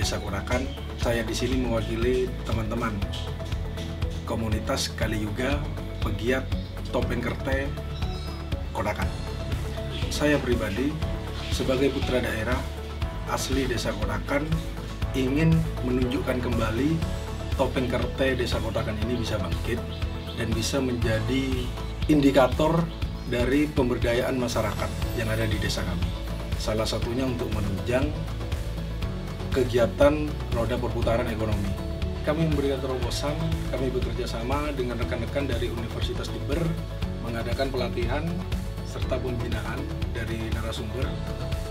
Desa Kurakan. Saya di sini mewakili teman-teman komunitas Kali Yuga pegiat topeng kerte Kodakan. Saya pribadi sebagai putra daerah asli Desa Kodakan ingin menunjukkan kembali topeng kerte Desa Kodakan ini bisa bangkit dan bisa menjadi indikator dari pemberdayaan masyarakat yang ada di desa kami. Salah satunya untuk menunjang kegiatan roda perputaran ekonomi. Kami memberikan terobosan, kami bekerja sama dengan rekan-rekan dari Universitas Jember mengadakan pelatihan serta pembinaan dari narasumber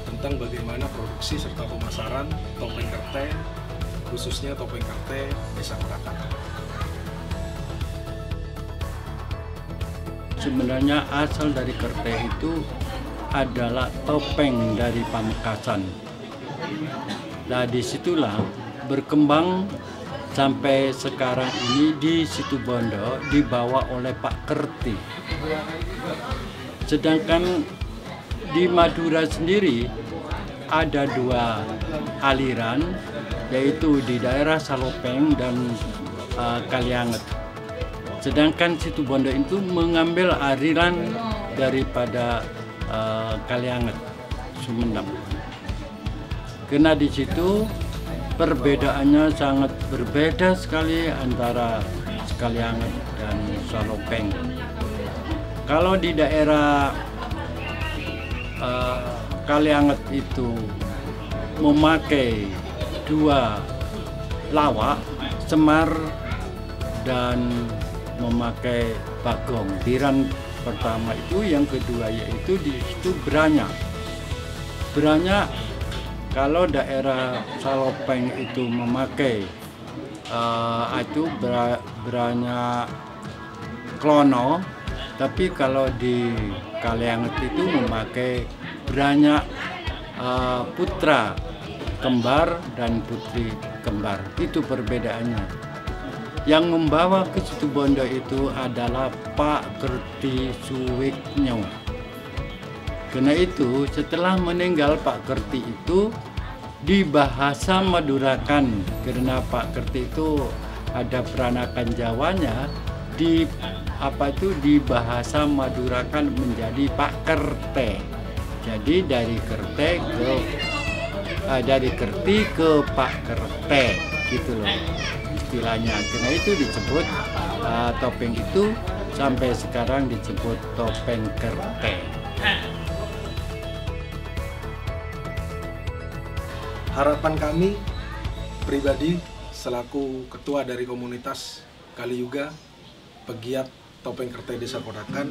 tentang bagaimana produksi serta pemasaran topeng kerte, khususnya topeng kerte Desa Kurakan. Sebenarnya asal dari kerte itu adalah topeng dari Pamekasan. Nah di situlah berkembang sampai sekarang ini di situ Bondo dibawa oleh Pak Kerti. Sedangkan di Madura sendiri ada dua aliran yaitu di daerah Salopeng dan uh, Kalianget. Sedangkan situ Bondo itu mengambil aliran daripada uh, Kalianget. Karena di situ perbedaannya sangat berbeda sekali antara Kalianget dan Salopeng. Kalau di daerah uh, Kalianget itu memakai dua lawak, Semar dan memakai bagong. Tiran pertama itu, yang kedua yaitu di situ Branyak. Branyak kalau daerah Salopeng itu memakai uh, itu Branyak Klono, tapi kalau di Kalianget itu memakai Branyak uh, putra kembar dan putri kembar. Itu perbedaannya. Yang membawa ke situ Bondo itu adalah Pak Kerti Suwiknyo. Karena itu setelah meninggal Pak Kerti itu di bahasa Madurakan karena Pak Kerti itu ada peranakan Jawanya di apa itu di bahasa Madurakan menjadi Pak Kerte. Jadi dari Kerte ke uh, dari Kerti ke Pak Kerte gitu loh istilahnya. Karena itu disebut uh, topeng itu sampai sekarang disebut topeng Kerte. Harapan kami pribadi selaku ketua dari komunitas Kali Yuga pegiat topeng Kerte Desa Kodakan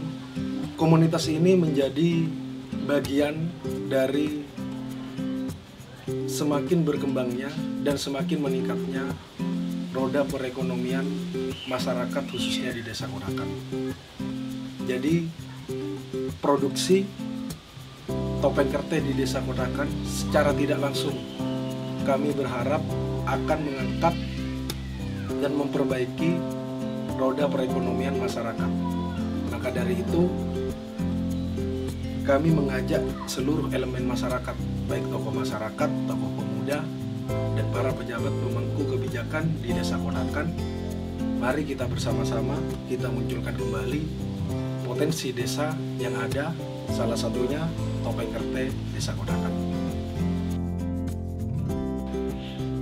komunitas ini menjadi bagian dari semakin berkembangnya dan semakin meningkatnya roda perekonomian masyarakat khususnya di Desa Kodakan. Jadi produksi topeng kerte di Desa Kodakan secara tidak langsung kami berharap akan mengangkat dan memperbaiki roda perekonomian masyarakat. Maka dari itu kami mengajak seluruh elemen masyarakat, baik tokoh masyarakat, tokoh pemuda, dan para pejabat pemangku kebijakan di Desa Kodakan. Mari kita bersama-sama kita munculkan kembali potensi desa yang ada, salah satunya Topeng Kerte Desa Kodakan.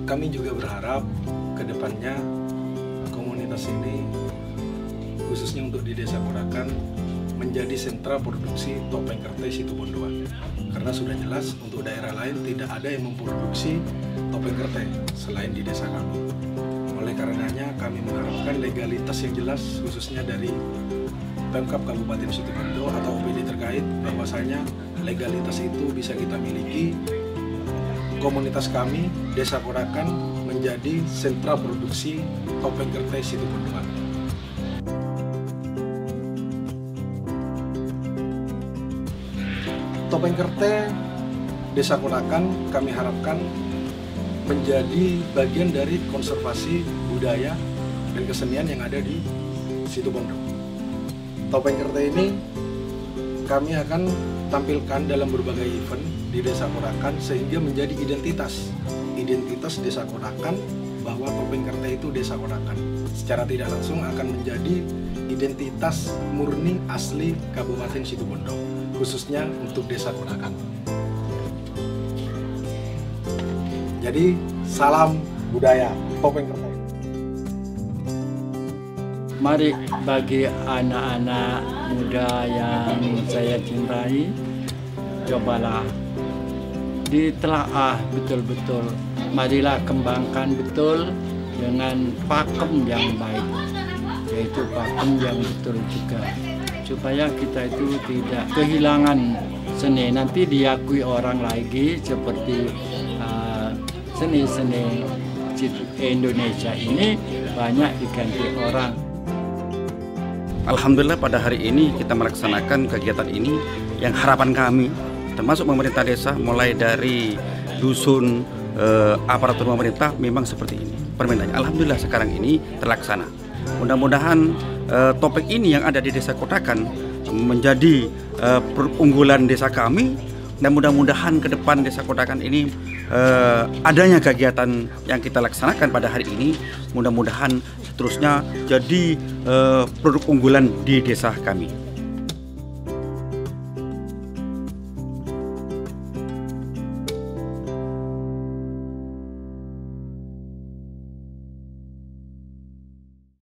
Kami juga berharap ke depannya komunitas ini khususnya untuk di Desa Kodakan menjadi sentra produksi topeng kerte Situbondoan karena sudah jelas untuk daerah lain tidak ada yang memproduksi topeng kerte selain di desa kami. Oleh karenanya kami mengharapkan legalitas yang jelas khususnya dari Pemkap Kabupaten Situbondo atau OPD terkait bahwasanya legalitas itu bisa kita miliki komunitas kami Desa Kodakan menjadi sentra produksi topeng kerte Situbondo Topeng Kerte Desa Konakan kami harapkan menjadi bagian dari konservasi budaya dan kesenian yang ada di situ Bondo. Topeng Kerte ini kami akan tampilkan dalam berbagai event di Desa Konakan sehingga menjadi identitas identitas desa Kodakan bahwa Topeng Kerte itu desa Kodakan. Secara tidak langsung akan menjadi identitas murni asli Kabupaten Situbondo, khususnya untuk desa Kodakan. Jadi salam budaya Topeng Kerte. Mari bagi anak-anak muda yang saya cintai, cobalah ditelaah betul-betul. Marilah kembangkan betul dengan pakem yang baik, yaitu pakem yang betul juga. Supaya kita itu tidak kehilangan seni. Nanti diakui orang lagi seperti uh, seni-seni Indonesia ini banyak diganti orang. Alhamdulillah pada hari ini kita melaksanakan kegiatan ini yang harapan kami termasuk pemerintah desa mulai dari dusun eh, aparatur pemerintah memang seperti ini permintaannya. Alhamdulillah sekarang ini terlaksana. Mudah-mudahan eh, topik ini yang ada di desa Kotakan menjadi eh, perunggulan desa kami dan mudah-mudahan ke depan desa Kotakan ini eh, adanya kegiatan yang kita laksanakan pada hari ini mudah-mudahan seterusnya jadi eh, produk unggulan di desa kami.